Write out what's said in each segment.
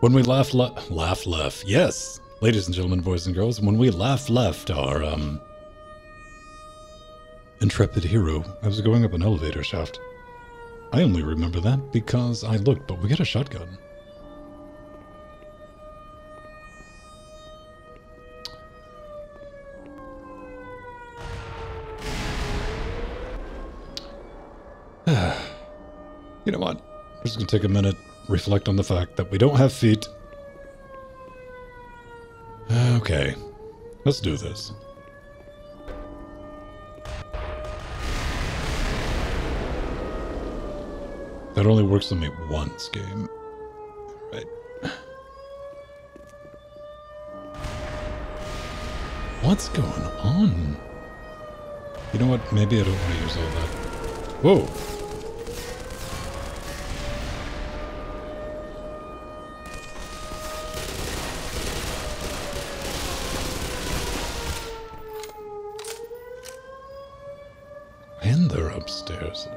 When we laugh, le- laugh left. Yes, ladies and gentlemen, boys and girls, when we laugh left our um intrepid hero, I was going up an elevator shaft. I only remember that because I looked, but we got a shotgun. you know what? We're just gonna take a minute, reflect on the fact that we don't have feet. Okay, let's do this. That only works on me once, game. Right. What's going on? You know what? Maybe I don't want to use all that. Whoa!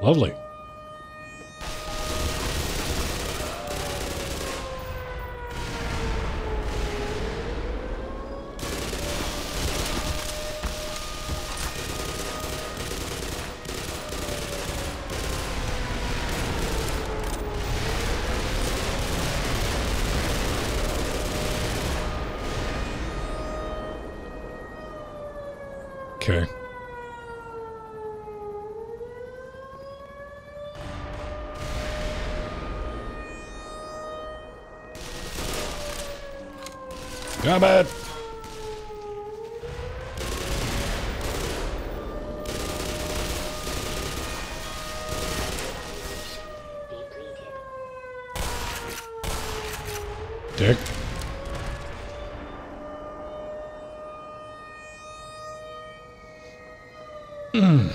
Lovely. Hmm.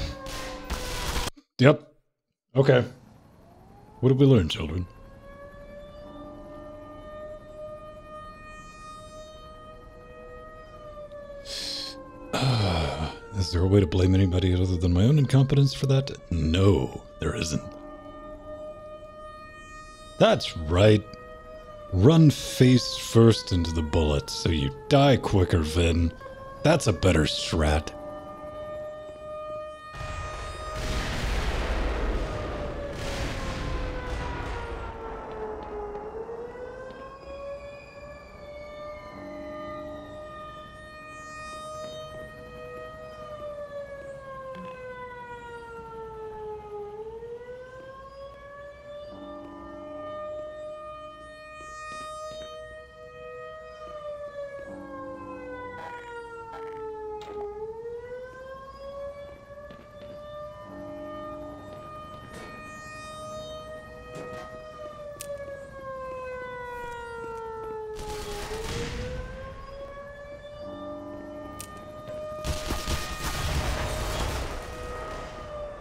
Yep. Okay. What did we learn, children? Is there a way to blame anybody other than my own incompetence for that? No, there isn't. That's right. Run face first into the bullet so you die quicker, Venn. That's a better strat.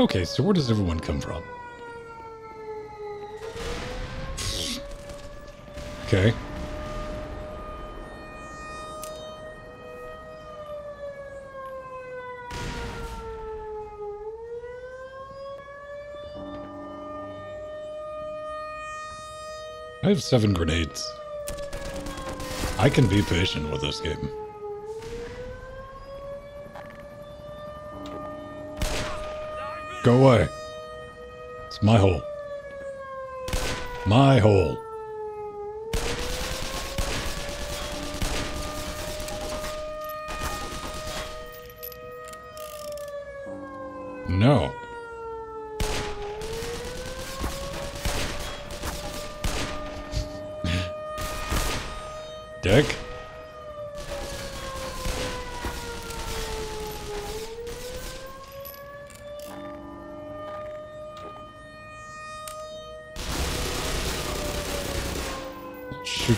Okay, so where does everyone come from? Okay. I have seven grenades. I can be patient with this game. Go away. It's my hole. My hole. No. Dick?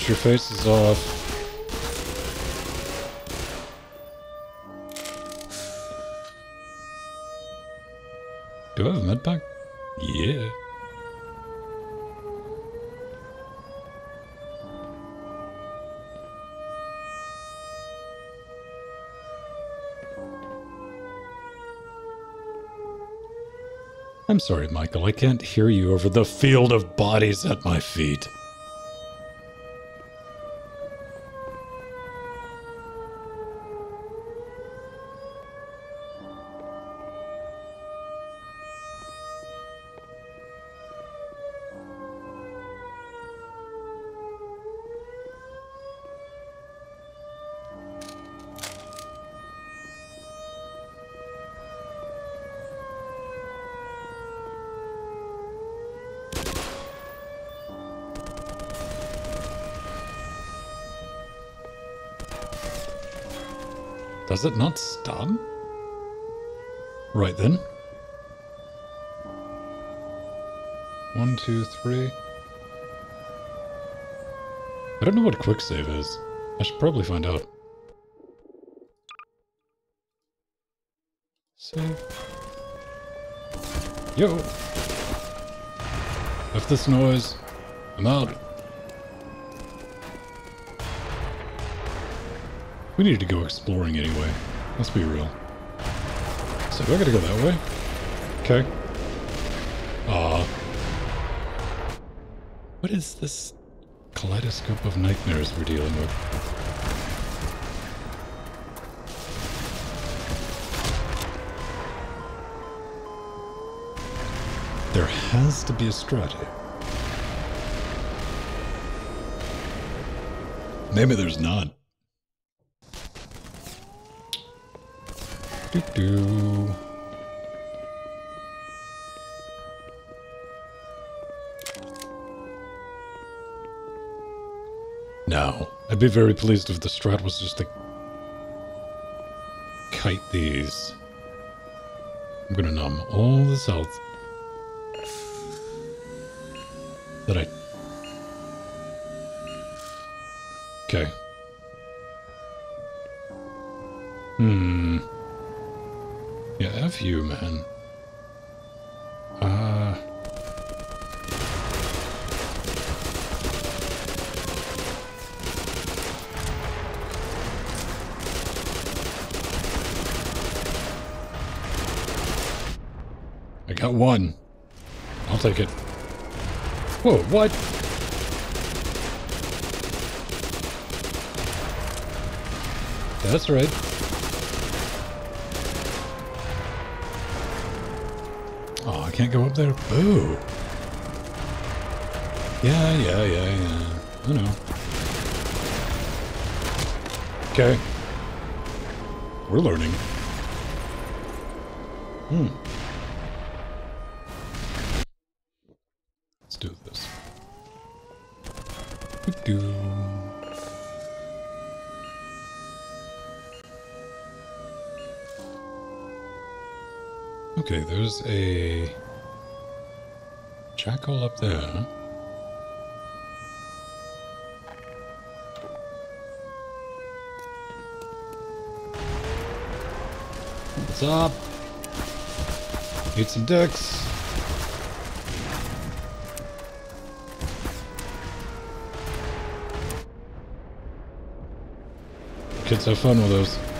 Shoot your faces off. Do I have a med pack? Yeah. I'm sorry, Michael. I can't hear you over the field of bodies at my feet. Does it not stop? Right then. One, two, three. I don't know what quick save is. I should probably find out. Save. Yo! F this noise. I'm out. We need to go exploring anyway. Let's be real. So do I gotta go that way? Okay. Ah. What is this kaleidoscope of nightmares we're dealing with? There has to be a strategy. Maybe there's not. Do do. Now, I'd be very pleased if the strat was just to kite these. I'm gonna numb all this health that I... Okay. Hmm. F you, man. Uh... I got one. I'll take it. Whoa, what? That's right. Oh, I can't go up there? Boo. Yeah, yeah, yeah, yeah. I know. Okay. We're learning. Hmm. Let's do this. Do. Okay, there's a up there. What's up? Need some dicks. Kids have fun with those.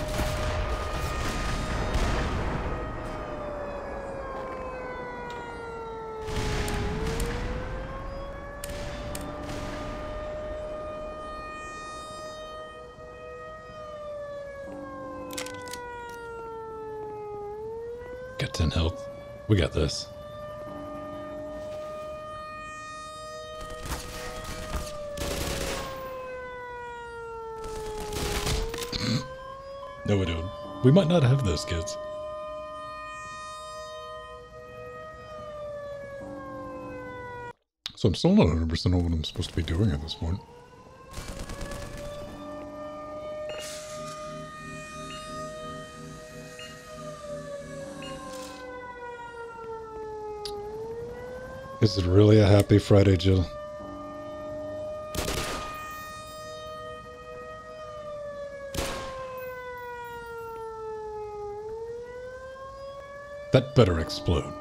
We got this. no, we don't. We might not have those kids. So I'm still not 100% on what I'm supposed to be doing at this point. Is it really a happy Friday, Jill? That better explode.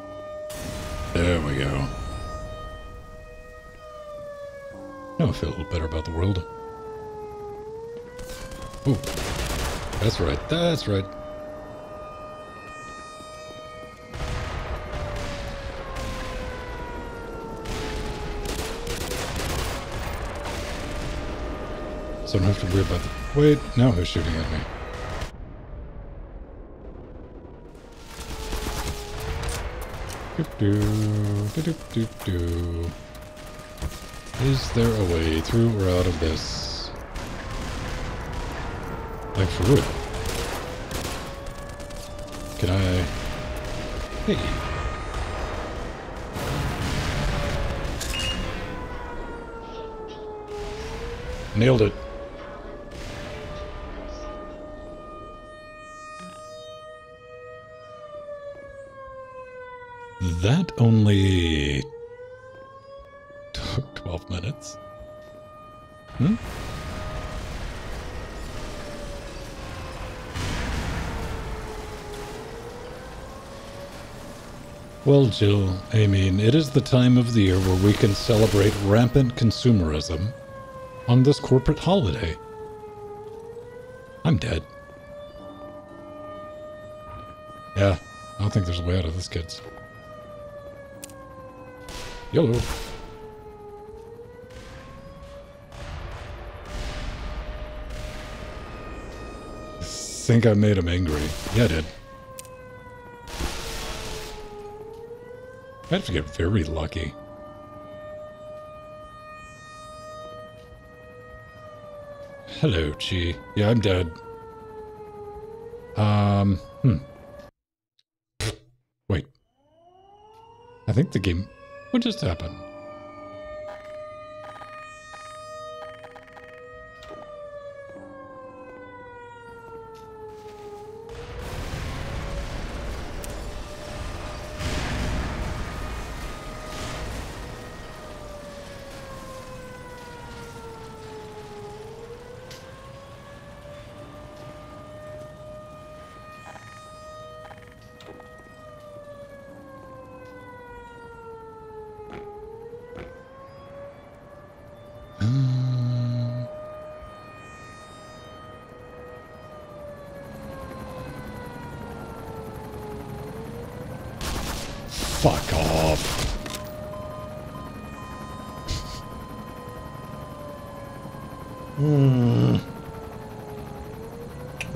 There we go. Now I feel a little better about the world. Ooh. That's right, that's right. So I don't have to worry about the... Wait, now who's shooting at me? Doop doo, doop doop doo. Is there a way through or out of this? Like for real? Can I... Hey. Nailed it. That only took 12 minutes. Hmm? Well, Jill, I mean, it is the time of the year where we can celebrate rampant consumerism on this corporate holiday. I'm dead. Yeah, I don't think there's a way out of this, kids. YOLO. think I made him angry. Yeah, I did. I have to get very lucky. Hello, Chi. Yeah, I'm dead. Um, hmm. Wait. I think the game... What just happened?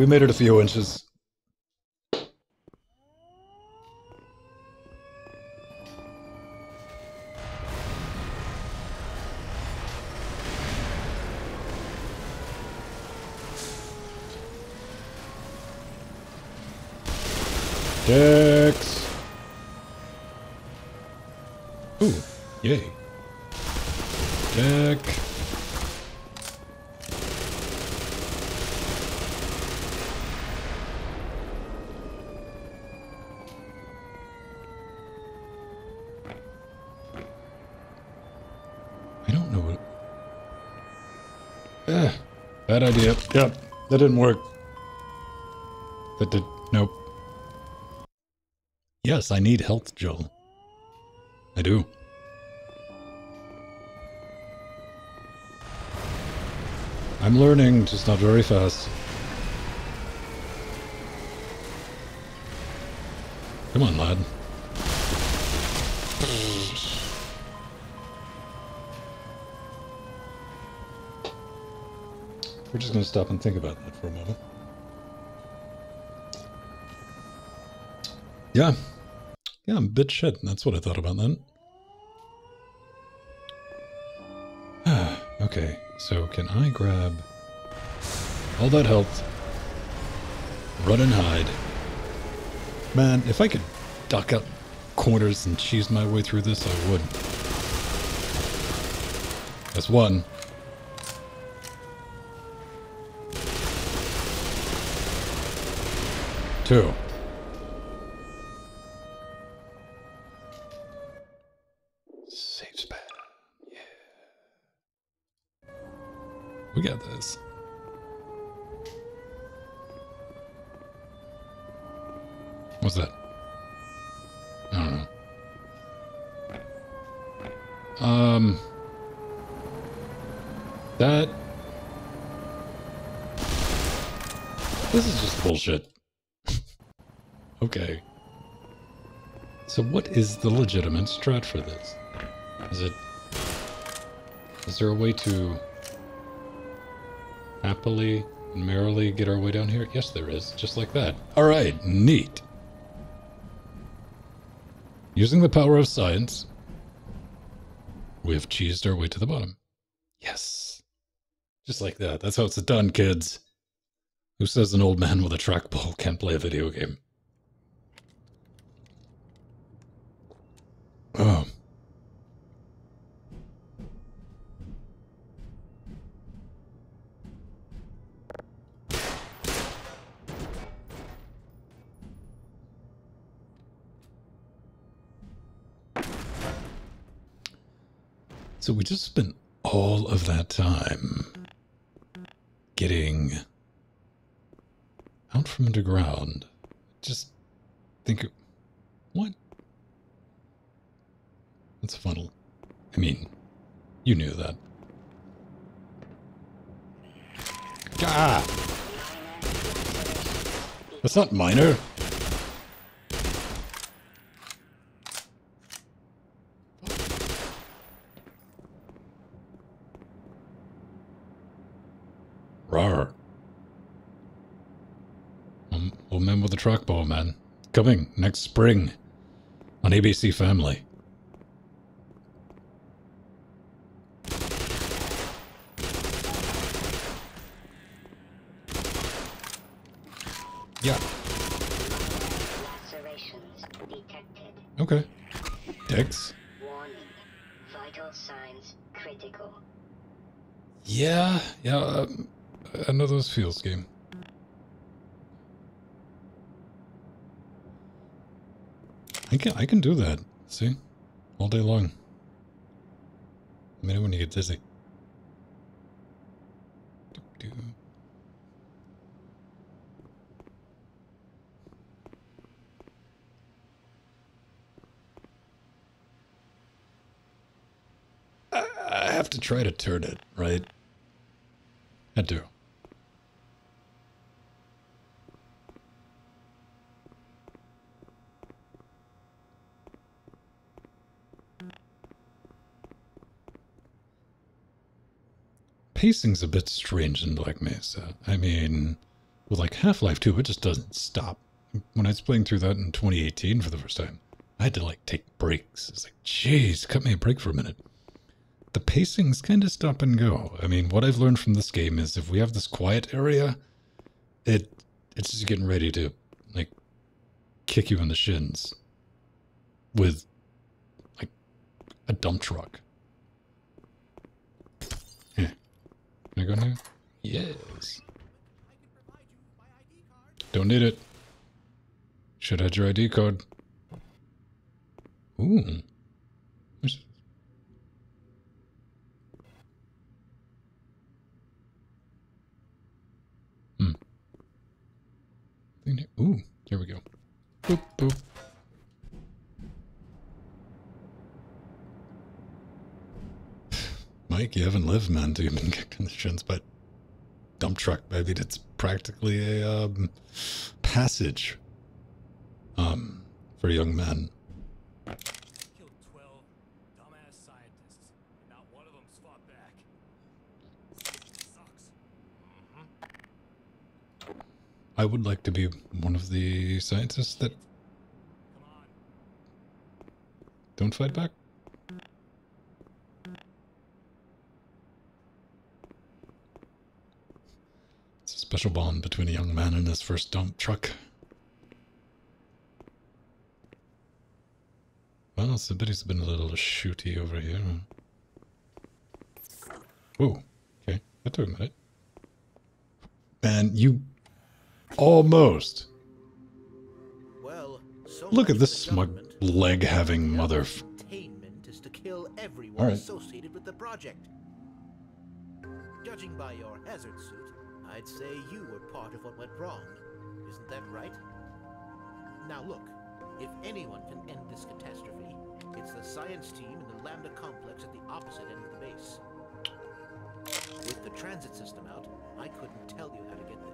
Made it a few inches. Dex. Ooh, yay. Deck. I don't know what... Eh, bad idea. Yep, that didn't work. That did... Nope. Yes, I need health, Joel. I do. I'm learning, just not very fast. Come on, lad. We're just going to stop and think about that for a moment. Yeah. Yeah, I'm a bit shit. That's what I thought about that. okay, so can I grab all that health, run and hide? Man, if I could duck up corners and cheese my way through this, I would. That's one. Two. Legitimate strat for this? Is it... Is there a way to happily and merrily get our way down here? Yes, there is. Just like that. Alright, neat. Using the power of science, we have cheesed our way to the bottom. Yes. Just like that. That's how it's done, kids. Who says an old man with a trackball can't play a video game? So we just spent all of that time getting out from underground. Just think, what? That's a funnel. I mean, you knew that. Ah! That's not minor. Rar. Um, old man with a truck ball, man. Coming next spring on ABC Family. Yeah. Lacerations detected. Okay. Dex. Warning. Vital signs critical. Yeah, yeah. Um, I know those feels game. I can I can do that. See, all day long. I mean, when you get dizzy. I have to try to turn it, right? I do. Pacing's a bit strange in Black Mesa. I mean, with like Half-Life 2, it just doesn't stop. When I was playing through that in 2018 for the first time, I had to like take breaks. It's like, jeez, cut me a break for a minute the pacing's kind of stop and go. I mean, what I've learned from this game is if we have this quiet area, it it's just getting ready to like kick you in the shins with like a dump truck. Yeah. Can I go now? Yes. Don't need it. Should have your ID card. Ooh. Where's- hmm. Ooh, here we go. Boop, boop. Mike, you haven't lived, man, till you've been kicked in the shins by dump truck. I mean, it's practically a um, passage um, for young men. Killed 12 dumbass scientists, and not one of them's fought back. Sucks. I would like to be one of the scientists that don't fight back. Special bond between a young man and his first dump truck. Well, somebody's been a little shooty over here. Whoa. Okay, that took a minute. Man, you almost. Well, so Look at this smug leg having The mother. is to kill everyone Alright. associated with the project. Judging by your hazard suit, I'd say you were part of what went wrong. Isn't that right? Now look, if anyone can end this catastrophe, it's the science team in the Lambda complex at the opposite end of the base. With the transit system out, I couldn't tell you how to get there.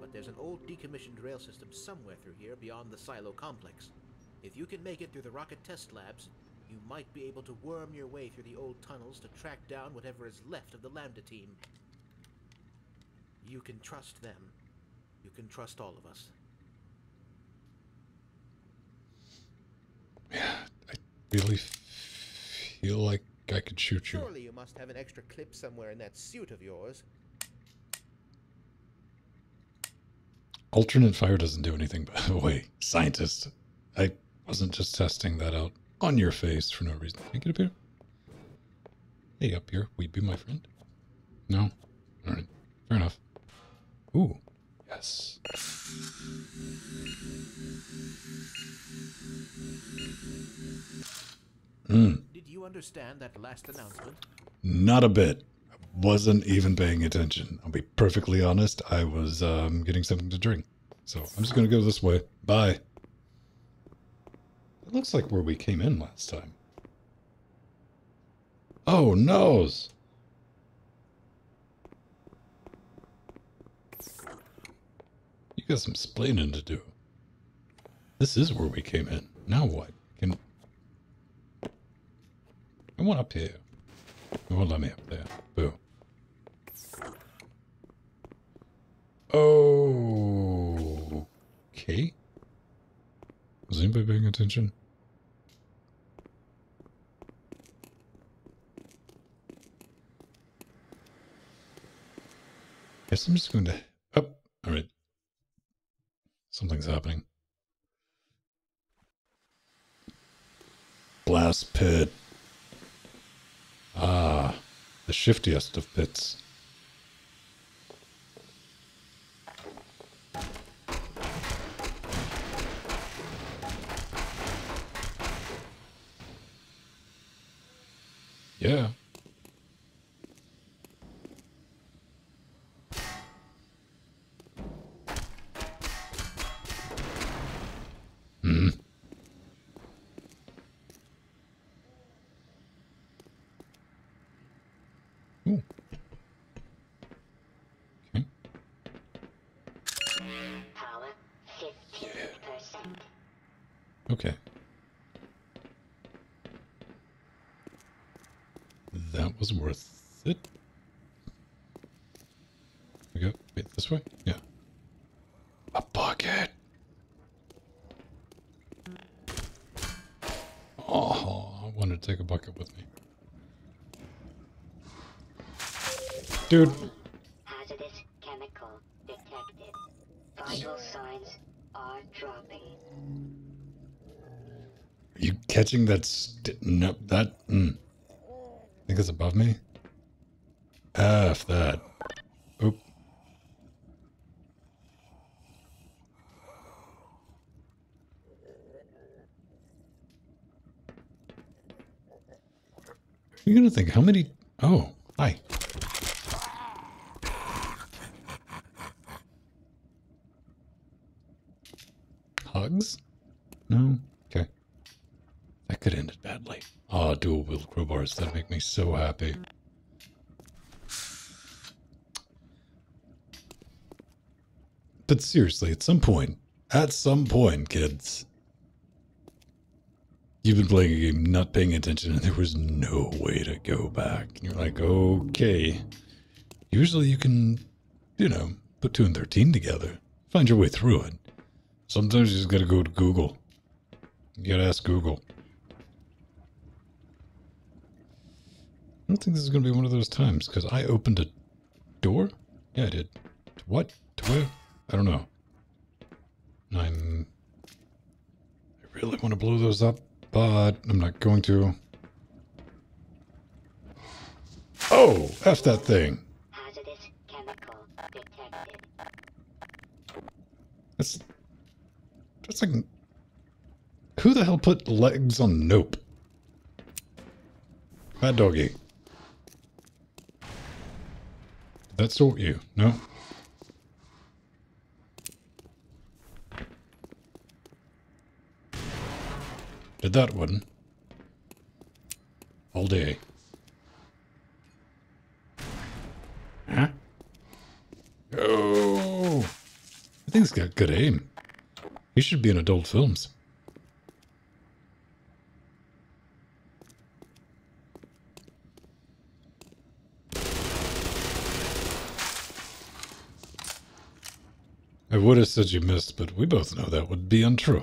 But there's an old decommissioned rail system somewhere through here beyond the silo complex. If you can make it through the rocket test labs, you might be able to worm your way through the old tunnels to track down whatever is left of the Lambda team. You can trust them. You can trust all of us. Yeah, I really feel like I could shoot you. Surely you must have an extra clip somewhere in that suit of yours. Alternate fire doesn't do anything, by the way. Scientist. I wasn't just testing that out on your face for no reason. Can you get up here? Hey, up here. Will you be my friend? No? Alright. Fair enough. Ooh. Yes. Mm, Did you understand that last announcement? not a bit. I wasn't even paying attention. I'll be perfectly honest. I was um, getting something to drink. So I'm just going to go this way. Bye. Looks like where we came in last time. Oh, noes. You got some splaining to do. This is where we came in. Now what? Can I want up here? It won't let me up there. Boo. Oh. Okay. Was anybody paying attention? Guess I'm just going to. Up. All right. Something's happening. Blast pit. Ah, the shiftiest of pits. Yeah. Hmm. Ooh. Okay. Power 15%. Okay. That was worth it. We go. Wait, this way? Yeah. A bucket. Oh, I wanted to take a bucket with me. Dude, Hazardous chemical detected. Vital signs are dropping. are you catching that? St- no, that. Mm. I think it's above me. F that. Oop. You're gonna think how many? Oh, hi. Hugs? No. Okay. That could end it badly. Ah, dual wield crowbars. That make me so happy. But seriously, at some point, at some point, kids, you've been playing a game, not paying attention, and there was no way to go back. And you're like, okay. Usually you can, you know, put 2 and 13 together, find your way through it. Sometimes you just gotta go to Google. You gotta ask Google. I don't think this is gonna be one of those times, because I opened a door? Yeah, I did. To what? To where? I don't know. I'm... I really want to blow those up, but I'm not going to. Oh! F that thing! That's... That's like... Who the hell put legs on Nope? Bad doggy. That sort you? No? Did that one? All day. Huh? Oh! I think he's got good aim. He should be in adult films. I would have said you missed, but we both know that would be untrue.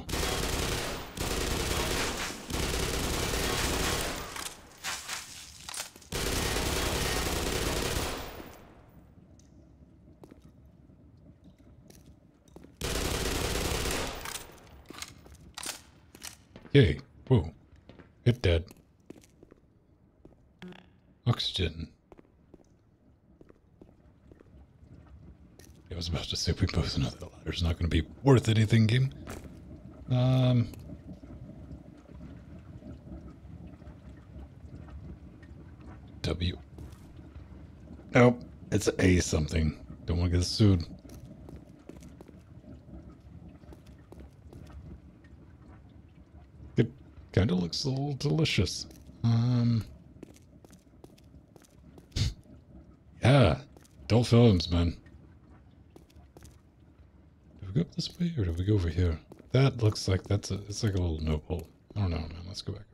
Yay. Whoa. Hit dead. Oxygen. I was about to say we both know that ladder's not going to be worth anything, game. Um. W. Nope. It's A something. Don't want to get sued. It kind of looks a little delicious. Um. yeah. Adult films, man. Do we go up this way or do we go over here? That looks like that's a, it's like a little no hole. I don't know, man. Let's go back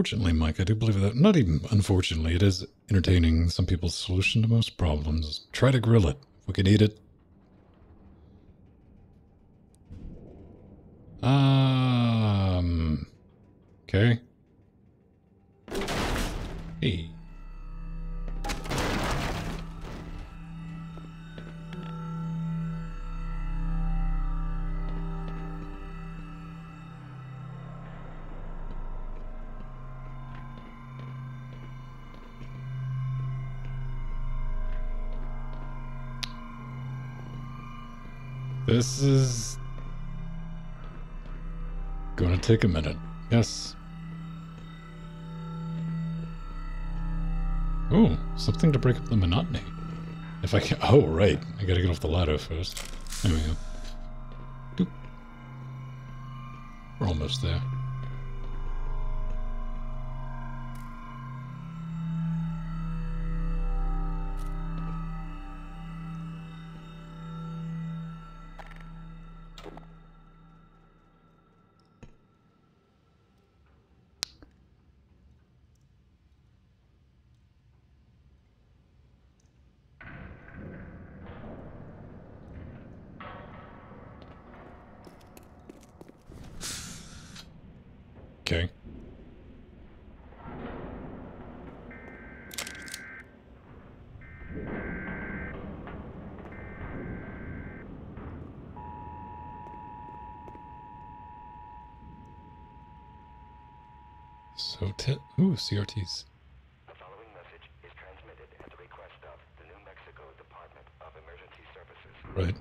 Unfortunately, Mike, I do believe that. Not even unfortunately, it is entertaining some people's solution to most problems. Try to grill it. If we can eat it. Take a minute. Yes. Oh, something to break up the monotony. If I can. Oh, right. I gotta get off the ladder first. There we go. We're almost there. Okay. So, ooh, CRTs. The following message is transmitted at the request of the New Mexico Department of Emergency Services. Right.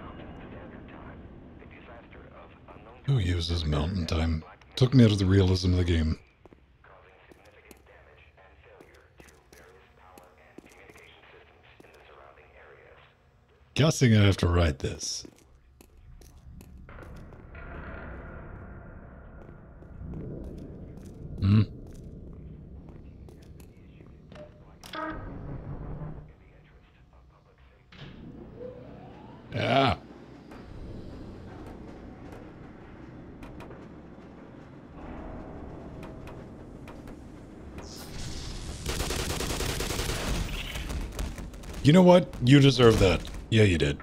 Mountain Standard Time. A disaster of unknown Who mountain time? Took me out of the realism of the game. Guessing I have to write this. Hmm. Yeah. You know what? You deserve that. Yeah, you did.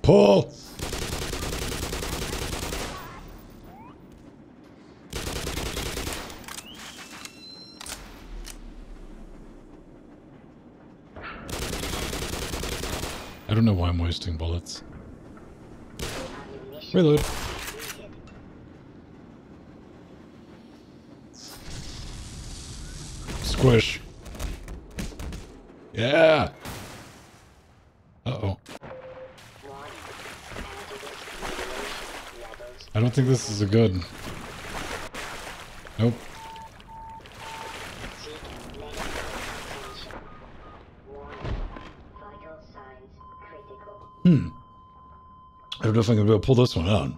Pull! I don't know why I'm wasting bullets. Reload. Squish. Yeah. Uh-oh. I don't think this is a good. Nope. Hmm. I don't know if I'm going to be able to pull this one out.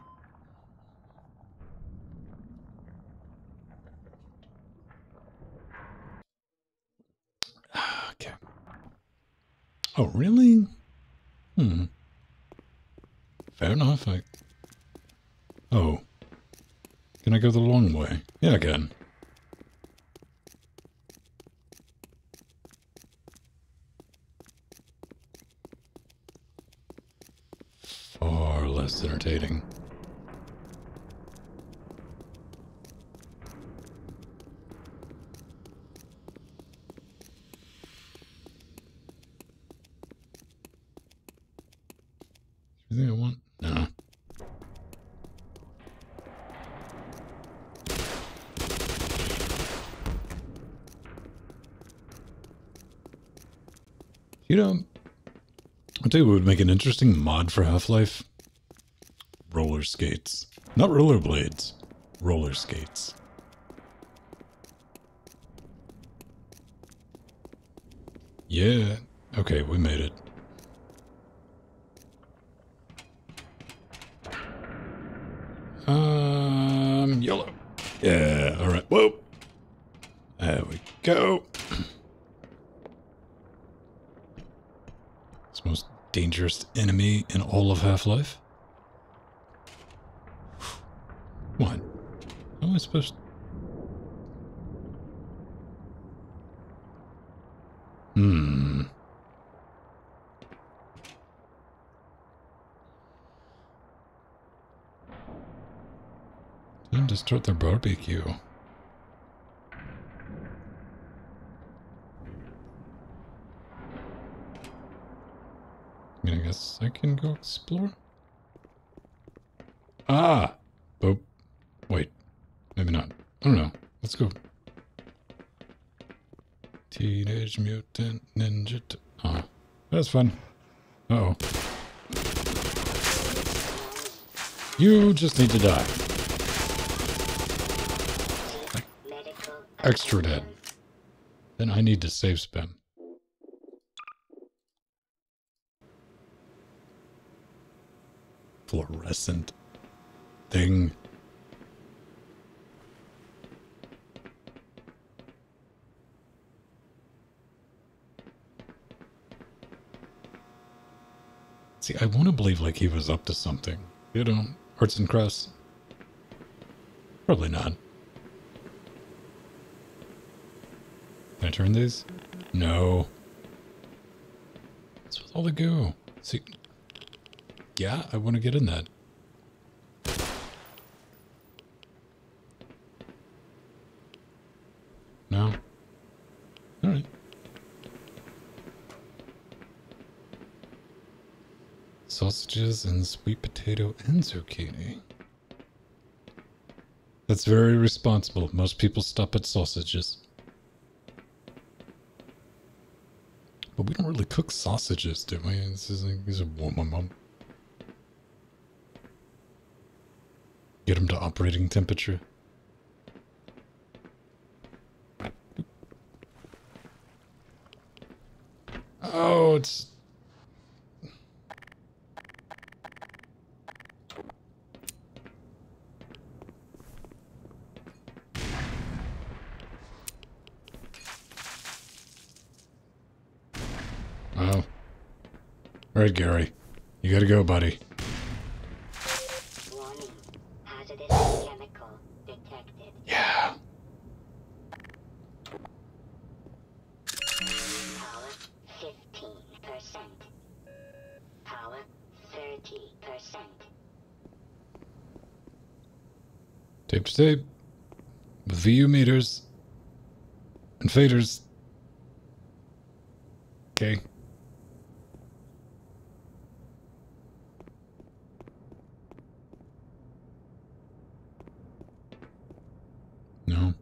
Okay. Oh, really? Hmm. Fair enough. I... Oh. Can I go the long way? Yeah, I can. Far less entertaining. Everything I want? No. You know, tell you what would make an interesting mod for Half-Life. Roller skates. Not rollerblades. Roller skates. Yeah. Okay, we made it. Um, YOLO. Yeah, alright. Whoa. There we go. It's the most dangerous in all of Half-Life. What? How am I supposed Hmm. Time to start their barbecue. I mean, I guess I can go explore. Ah! Oh, wait. Maybe not. I don't know. Let's go. Teenage Mutant Ninja. T- oh, that's fun. Uh oh. You just need to die. Extra dead. Then I need to save spam. Fluorescent thing. See, I want to believe like he was up to something. You know, arts and crafts. Probably not. Can I turn these? No. What's with all the goo? See, yeah, I want to get in that. No. All right. Sausages and sweet potato and zucchini. That's very responsible. Most people stop at sausages. But we don't really cook sausages, do we? This is like, these are warm, mum, mum. Get them to operating temperature. Oh, it's... Oh. All right, Gary. You gotta go, buddy. Hazardous chemical detected. Yeah. Power 15%. Power 30%. Tape to tape. With VU meters. And faders. Okay. No.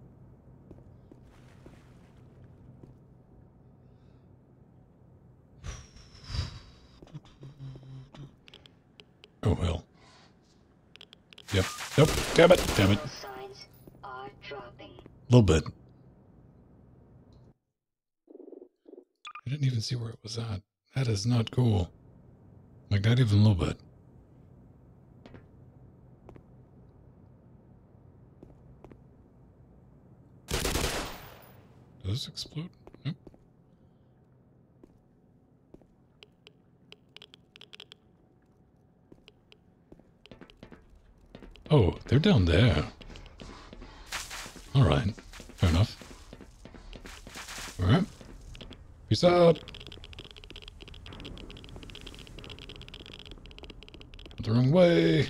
Oh well. Yep. Yep. Damn it. Damn it. A little bit. I didn't even see where it was at. That is not cool. Like, not even a little bit. Does this explode? Oh, they're down there. Alright. Fair enough. Alright. Peace out. The wrong way.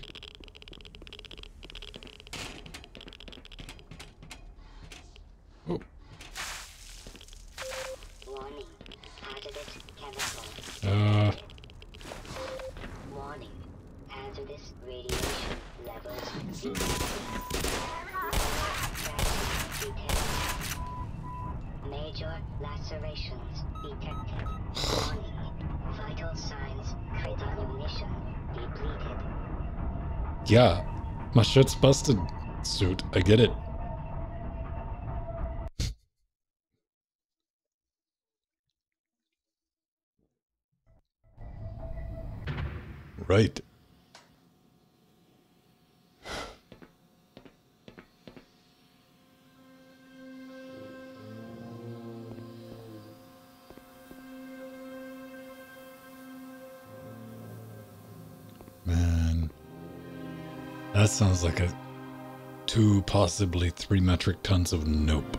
My shirt's busted. Suit. I get it. right. That sounds like a two, possibly three metric tons of nope.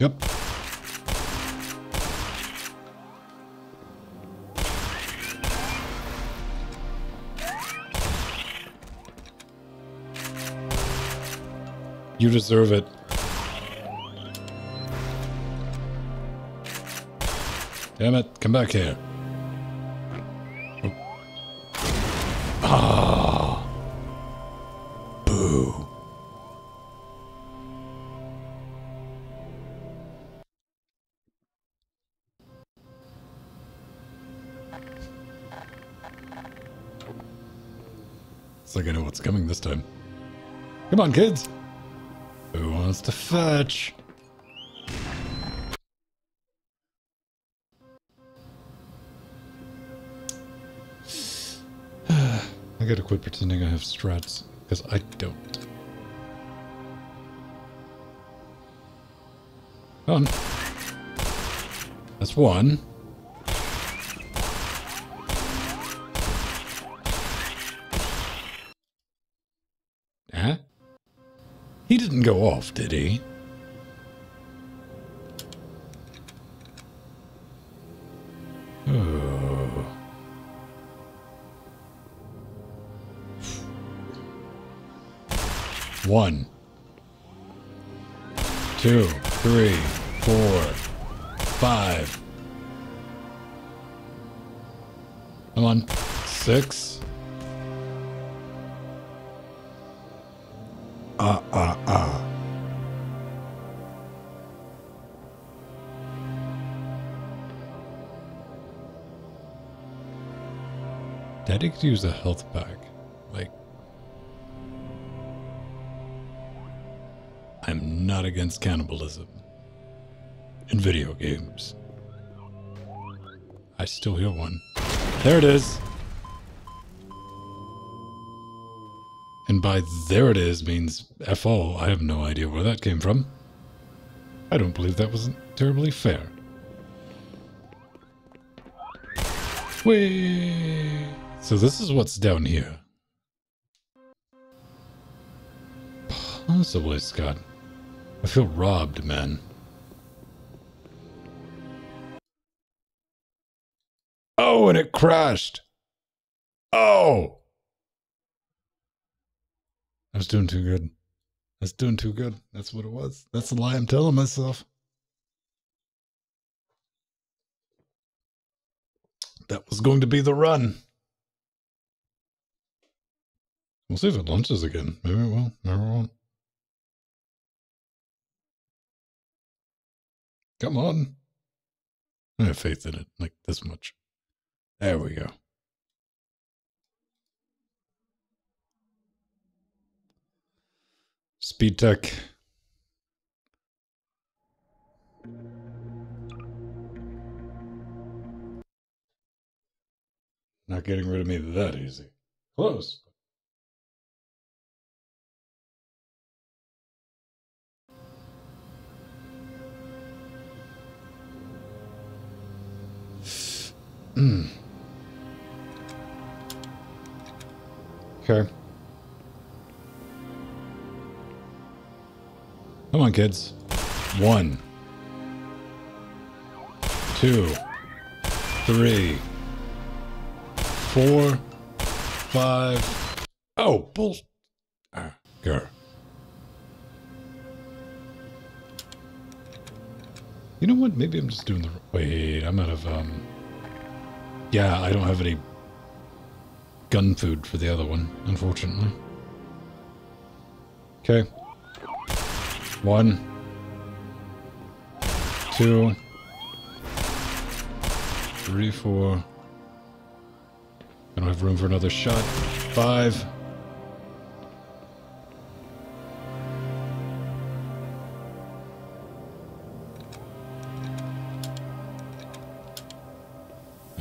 Yep. You deserve it. Damn it, come back here. On, kids. Who wants to fetch? I gotta quit pretending I have strats, because I don't. On. That's one. Go off, did he? Oh. One, two, three, four, five. Come on. Six. Ah, ah, ah. Daddy could use a health pack. Like, I'm not against cannibalism in video games. I still hear one. There it is. And by there it is means FO. I have no idea where that came from. I don't believe that was terribly fair. Whee! So this is what's down here. Possibly, Scott. I feel robbed, man. Oh, and it crashed. Oh! I was doing too good. I was doing too good. That's what it was. That's the lie I'm telling myself. That was going to be the run. We'll see if it launches again. Maybe it will. Maybe it won't. Come on. I have faith in it, like this much. There we go. Speed tech. Not getting rid of me that easy. Close. Mm. Okay. Come on, kids. One. Two. Three. Four. Five. Oh, bull. Ah, grr. You know what? Maybe I'm just doing the. Wait, I'm out of. um. Yeah, I don't have any gun food for the other one, unfortunately. Okay. One. Two. Three, four. I don't have room for another shot. Five.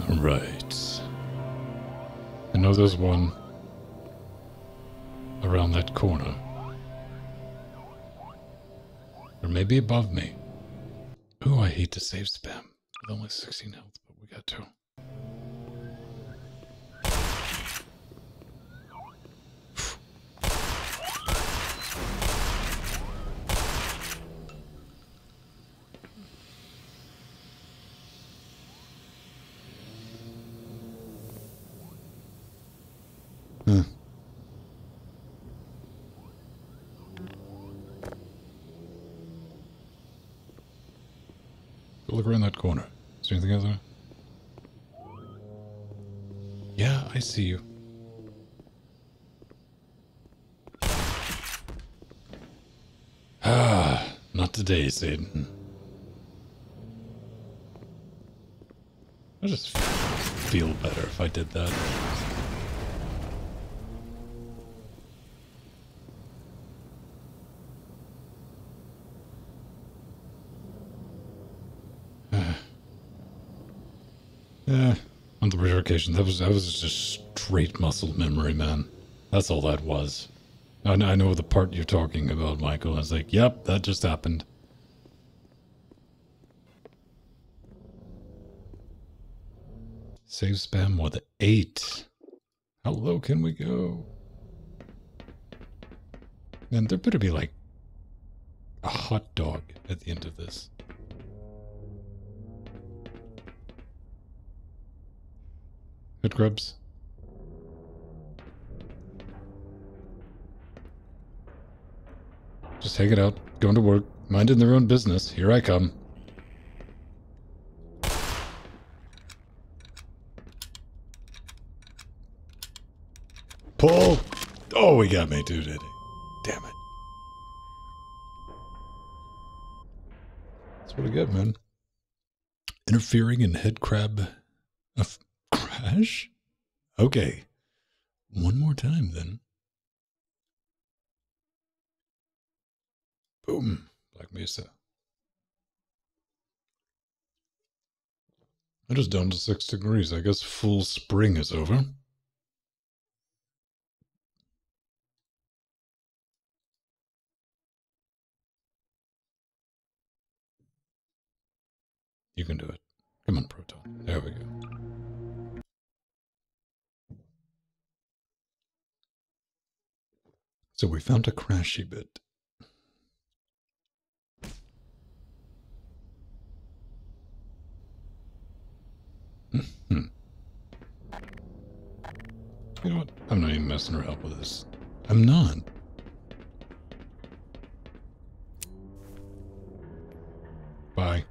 All right. I know there's one around that corner. Maybe above me. Ooh, I hate to save spam. With only 16 health, but we got to. Huh. Go look around that corner. Is there anything else there? Yeah, I see you. Ah, not today, Satan. I just feel better if I did that. Yeah, on the rare occasion, that was that was just straight muscle memory, man. That's all that was. I, I know the part you're talking about, Michael. I was like, yep, that just happened. Save spam with eight. How low can we go? Man, there better be like a hot dog at the end of this. Good grubs. Just hanging out. Going to work. Minding their own business. Here I come. Pull! Oh, he got me too, did he? Damn it. That's pretty good, man. Interfering in head crab a crash? Okay. One more time then. Boom. Black Mesa. I just down to six degrees. I guess full spring is over. You can do it. Come on, Proton. There we go. So we found a crashy bit. Hmm. You know what? I'm not even messing around with this. I'm not. Bye.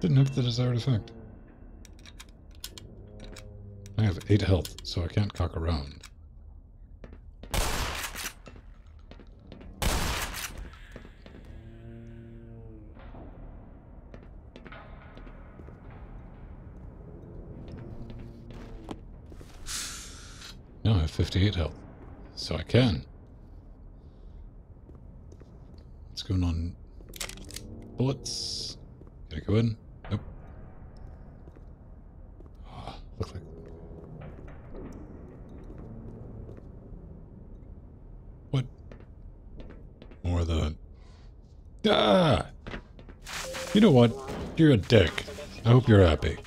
Didn't have the desired effect. I have 8 health, so I can't cock around. Now I have 58 health, so I can. What's going on? Bullets. Can I go in? Nope. Ah, look like. What? More the. Ah! You know what? You're a dick. I hope you're happy.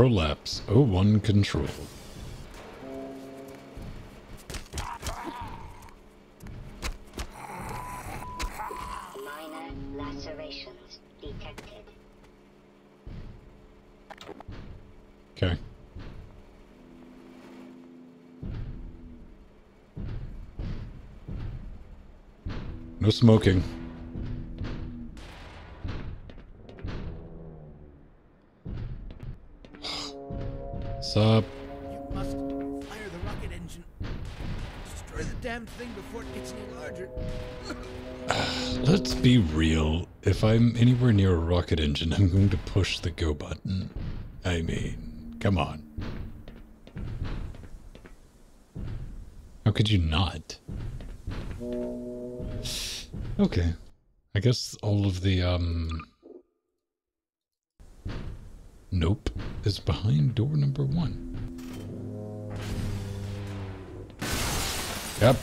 Prolapse 01 control. Minor lacerations detected. Okay. No smoking. I'm anywhere near a rocket engine, I'm going to push the go button. I mean, come on. How could you not? Okay. I guess all of the, um... Nope is behind door number one. Yep.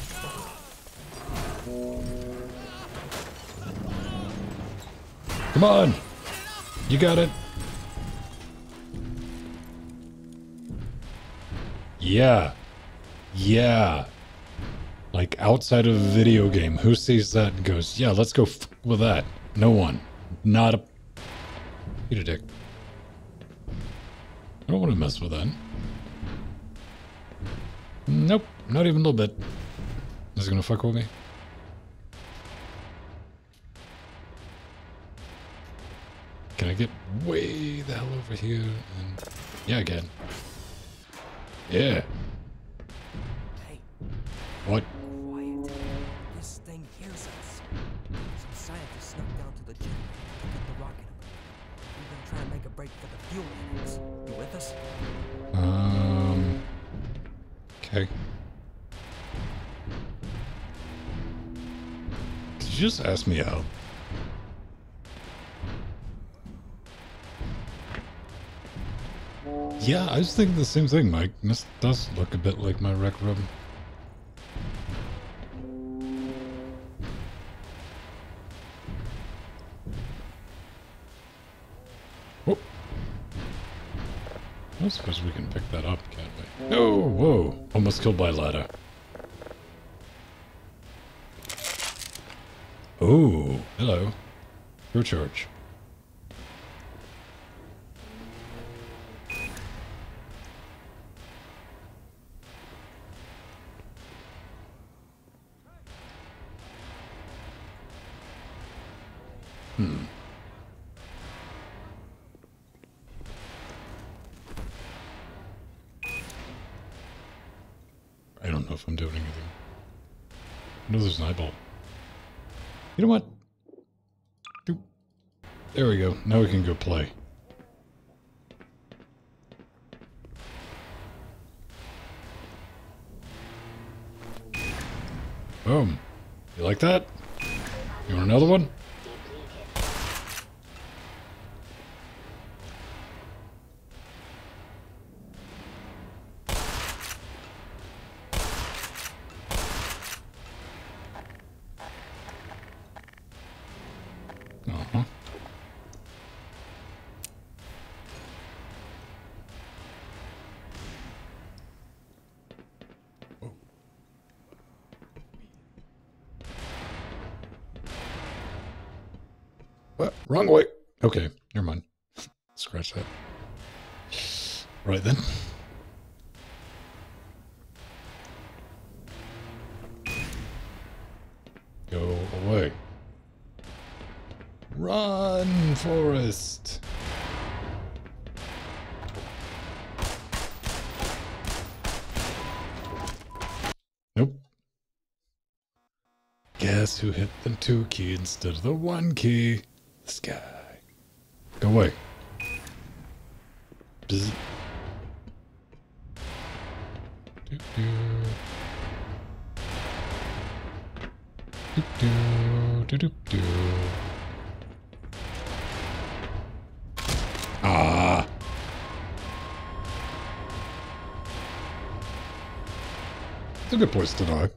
Come on! You got it! Yeah. Yeah. Like outside of a video game, who sees that and goes, yeah, let's go with that? No one. Not a. Eat a dick. I don't want to mess with that. Nope, not even a little bit. Is it gonna fuck with me? Can I get way the hell over here? And yeah, again. Yeah. Hey, What? quiet. This thing hears us. Some scientists snuck down to the gym to get the rocket. We're gonna try and make a break for the fuel engines. You with us? Um. Okay. Did you just ask me out? Yeah, I was thinking the same thing, Mike. This does look a bit like my rec room. Whoop. I suppose we can pick that up, can't we? Oh, whoa. Almost killed by ladder. Oh, hello. Your church. Go. Play. Boom. You like that? You want another one? Uh-huh. What? Wrong way. Okay, never mind. Scratch that. Right then. Go away. Run, Forrest! Nope. Guess who hit the two key instead of the one key? Doo-doo. Ah. It's a good place to die.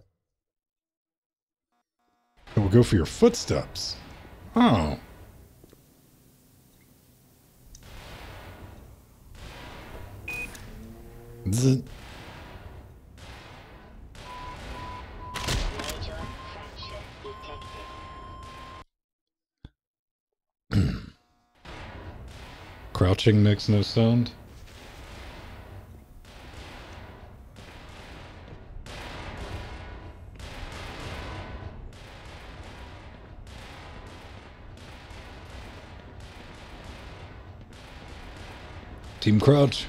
It will go for your footsteps. Oh. Detected. Crouching makes no sound. Team Crouch.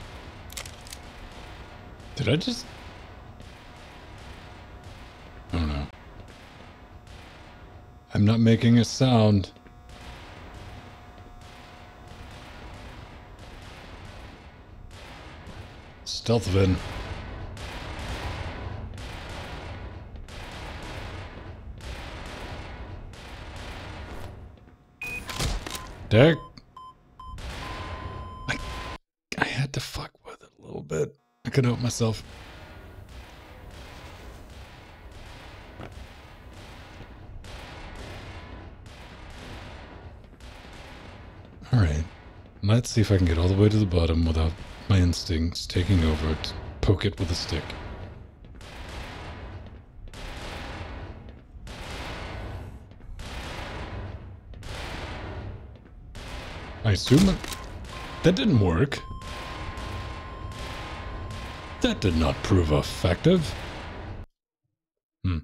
Did I just... Oh no. I'm not making a sound. Stealth Venn. Dick. I, I had to fuck with it a little bit. I could help myself. Alright. Let's see if I can get all the way to the bottom without my instincts taking over to poke it with a stick. I assume it, that didn't work. That did not prove effective. Hmm.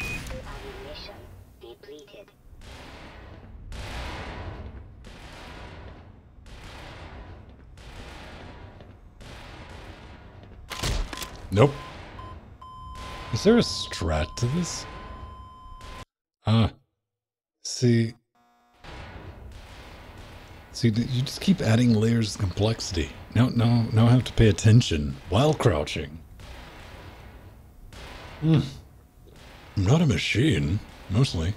Ammunition depleted. Nope. Is there a strat to this? Ah. See. See, you just keep adding layers of complexity. Now, now, now I have to pay attention while crouching. Hmm. I'm not a machine, mostly.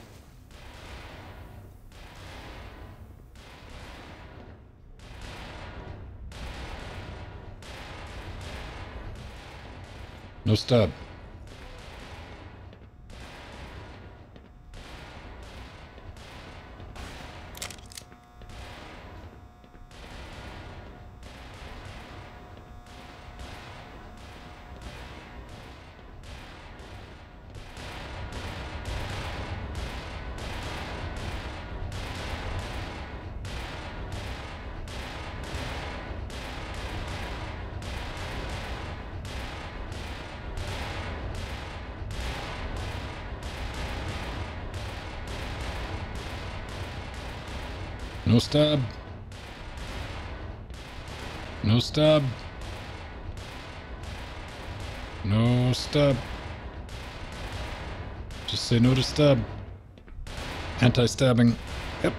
No stab. No stab. No stab. No stab. Just say no to stab. Anti-stabbing. Yep.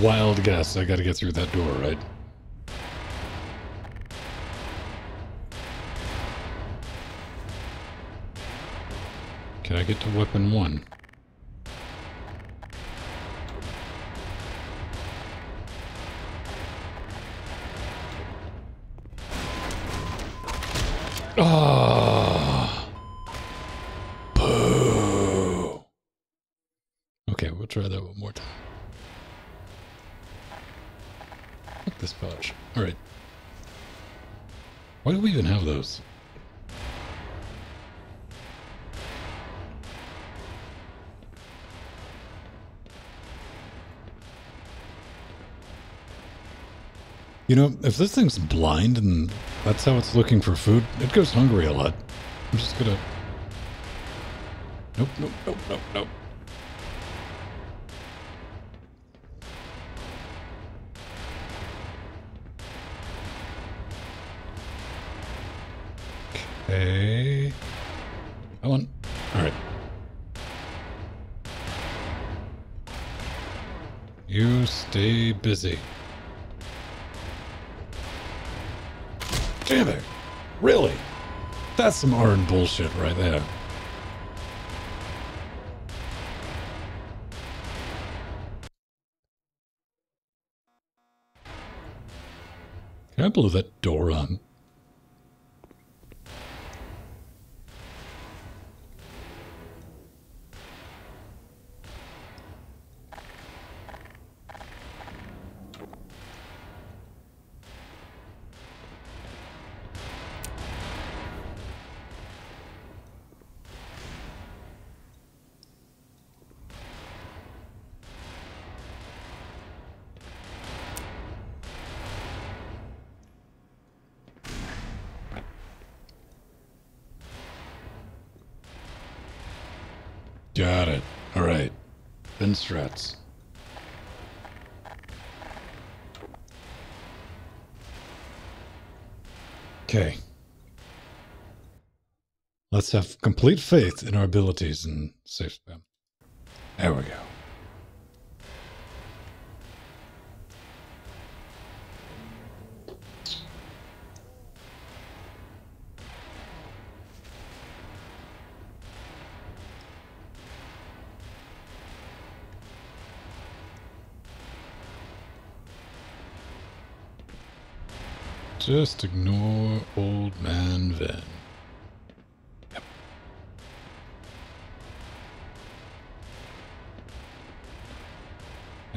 Wild guess. I gotta get through that door, right? Can I get to weapon one? Ah. Boo. Okay, we'll try that one more time. Fuck this pouch. Alright. Why do we even have those? You know, if this thing's blind and that's how it's looking for food, it goes hungry a lot. I'm just gonna. Nope, nope, nope, nope, nope. Okay. That one. Alright. You stay busy. That's some iron bullshit right there. Can I blow that door on? Have complete faith in our abilities and safe spam. There we go. Just ignore old man Venn.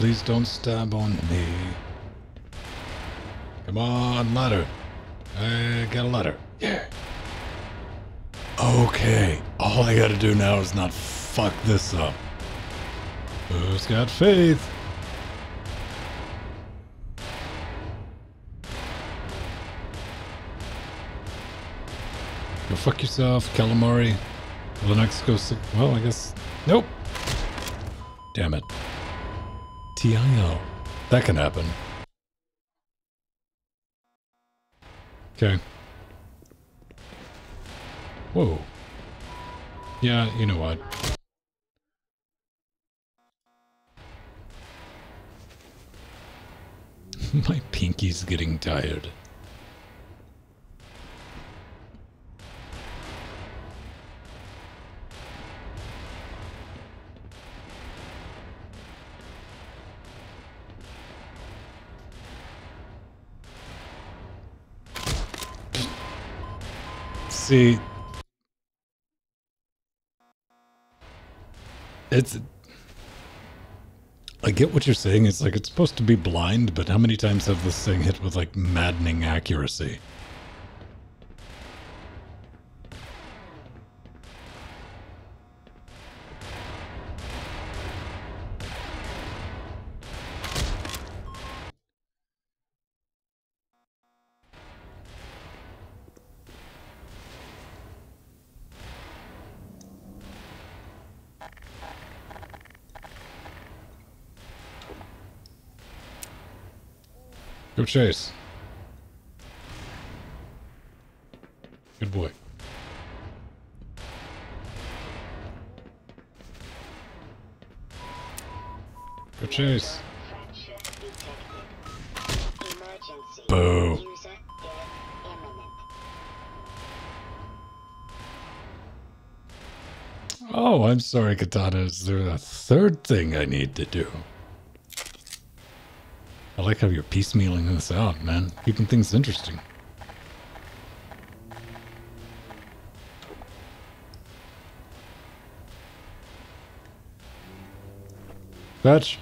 Please don't stab on me. Come on, ladder. I got a ladder. Yeah. Okay. All I gotta do now is not fuck this up. Who's got faith? Go fuck yourself, calamari. Linux go sick. Well, I guess. Nope. Damn it. TIO. That can happen. Okay. Whoa. Yeah, you know what? My pinky's getting tired. See, it's. I get what you're saying. It's like it's supposed to be blind, but how many times have this thing hit with like maddening accuracy? Chase. Good boy. Go chase. Boo. Oh, I'm sorry, Katana. Is there a third thing I need to do? I like how you're piecemealing this out, man. Keeping things interesting. Fetch.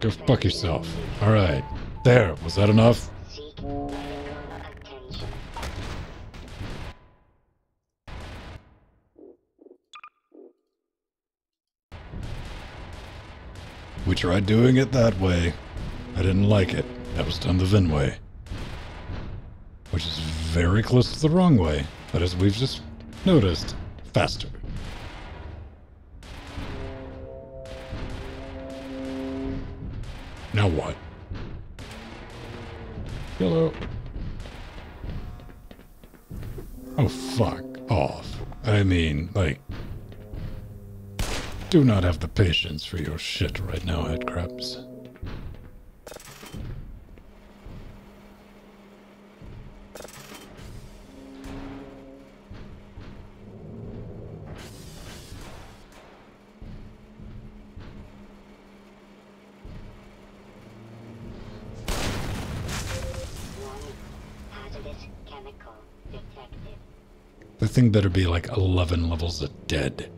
Go fuck yourself. Alright. There. Was that enough? Tried doing it that way. I didn't like it. That was done the Venn way. Which is very close to the wrong way, but as we've just noticed, faster. Now what? Hello. Oh, fuck off. I mean, like, do not have the patience for your shit right now, headcrabs. Warning. Hazardous chemical detected. The thing better be like 11 levels of dead.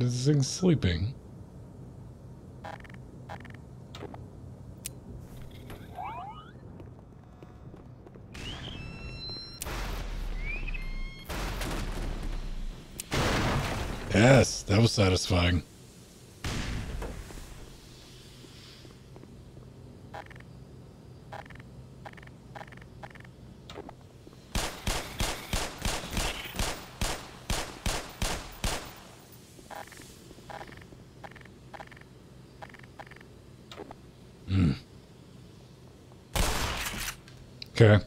What is this thing sleeping? Yes, that was satisfying. Mm. Okay.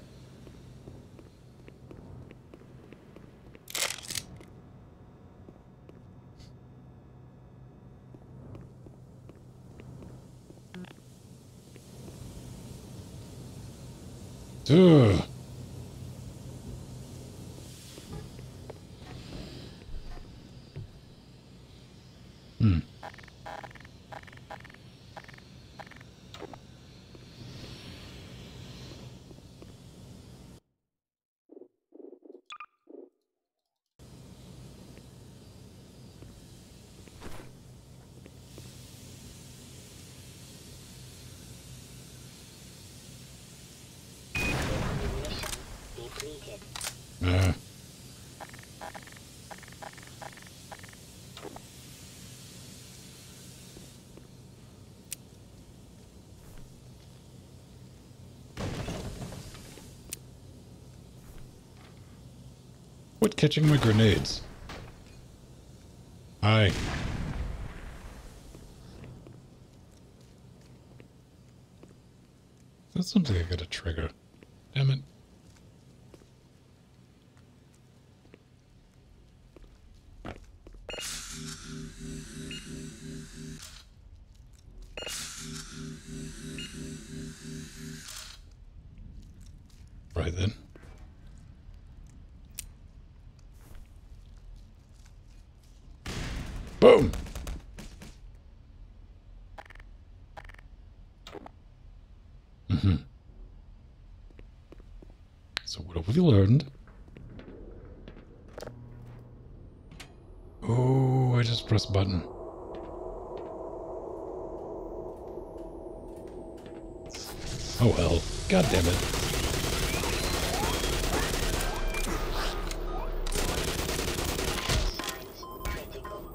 Ugh. Hmm. Mission depleted. Uh. Quit catching my grenades. Hi. That's something I gotta trigger. Damn it. Right then. Boom! hmm Learned? Oh. press button. Oh well. God damn it. Signs critical.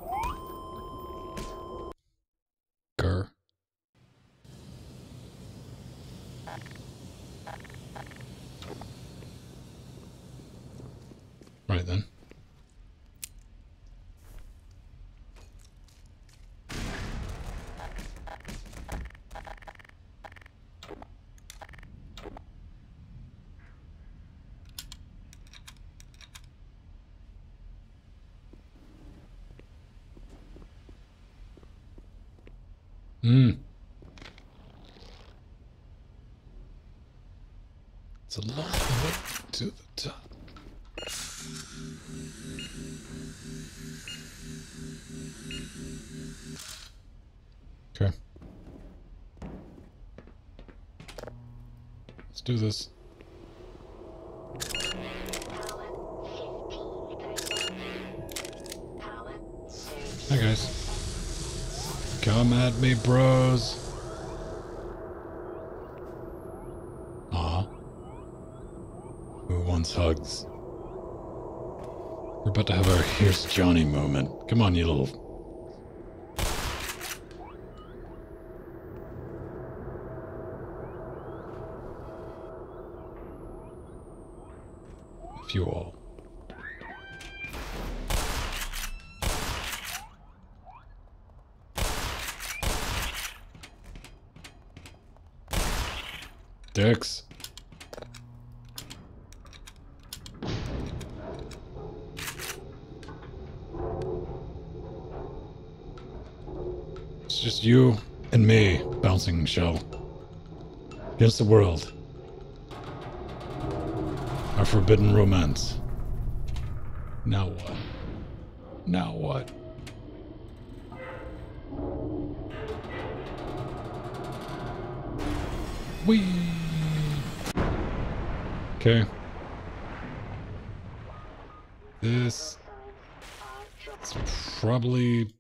Grr. Right then. Hmm. It's a long way to the top. Okay. Let's do this. Power 15%. Power surge. Hi guys. Come at me, bros. Aw. Who wants hugs? We're about to have our here's Johnny moment. Come on, you little. If you all. Dicks. It's just you and me, bouncing shell. Against the world. Our forbidden romance. Now what? Now what? Whee! Okay. This is probably